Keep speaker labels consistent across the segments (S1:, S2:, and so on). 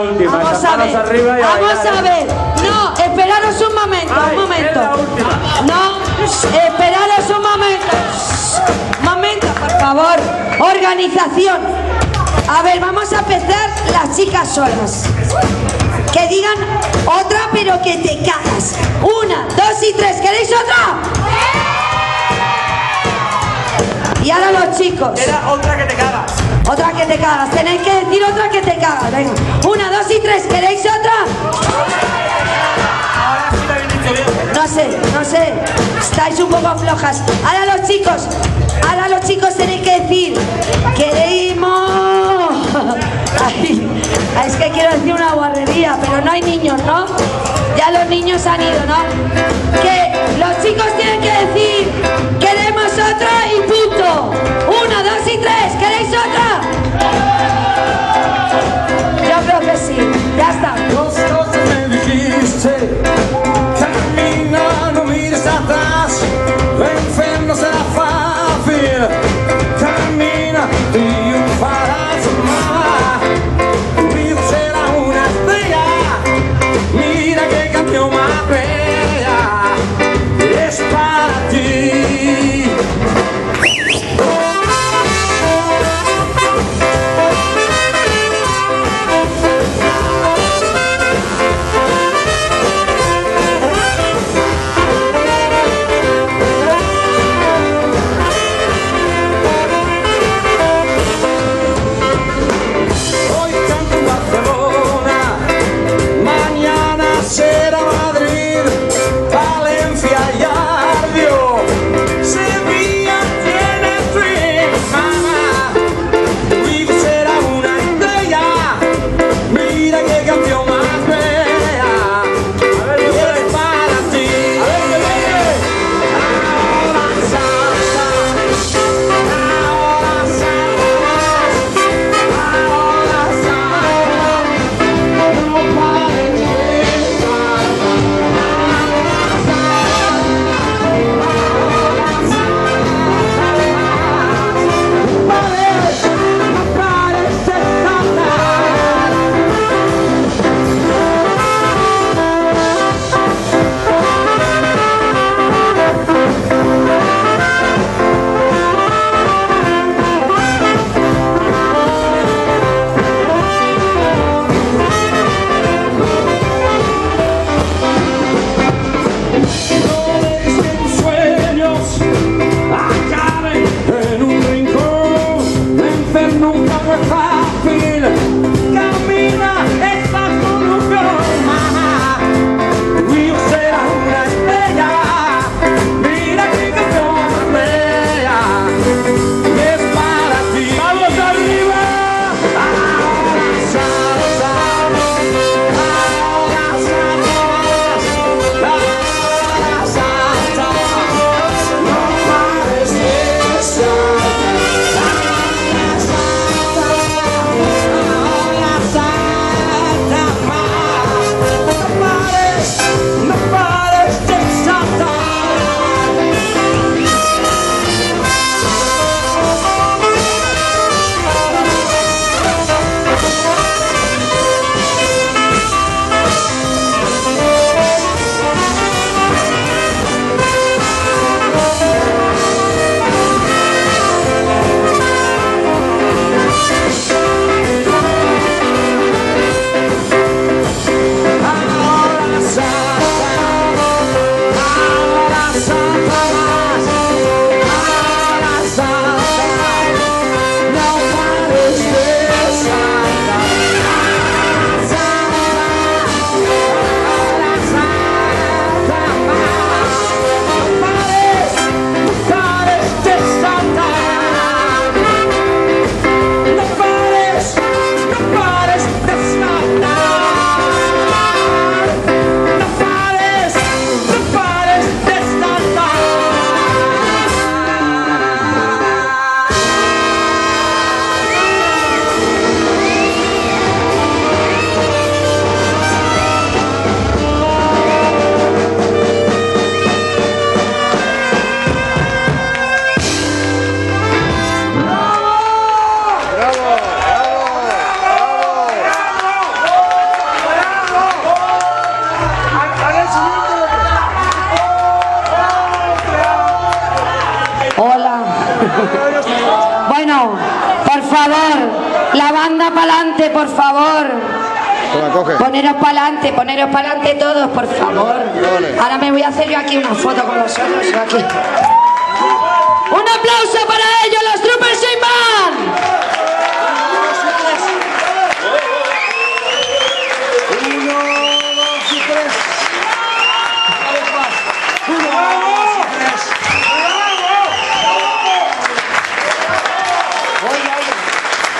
S1: última,
S2: Vamos a ver,
S1: arriba y a
S2: vamos a
S1: ¿eh?
S2: ver. No, esperaros un momento,
S1: Ay,
S2: un momento.
S1: es la última.
S2: No, esperaros un momento. Un momento, por favor. Organización. A ver, vamos a empezar las chicas solas. Que digan otra, pero que te cagas. Una, dos y tres. ¿Queréis otra? Y ahora los chicos.
S1: Era otra que te cagas.
S2: Otra que te cagas. Tenéis que decir otra que te cagas. Venga. Una, dos y tres. ¿Queréis otra? No sé, no sé. Estáis un poco flojas. Ahora los chicos. Ahora los chicos tenéis que decir. Queremos. Ay, es que quiero decir una guarrería, pero no hay niños, ¿no? Ya los niños han ido, ¿no? Que los chicos tienen que decir. Queremos otra y punto. Una,
S3: no longer cry
S2: Bueno, por favor, la banda pa'lante, por favor. Poneros pa'lante, poneros pa'lante todos, por favor. Ahora me voy a hacer yo aquí una foto con vosotros. aquí. Un aplauso para ellos, los Troopers Sin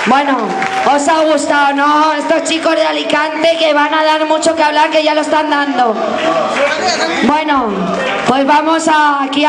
S2: Bueno, ¿os ha gustado, no? Estos chicos de Alicante que van a dar mucho que hablar, que ya lo están dando. Bueno, pues vamos aquí a...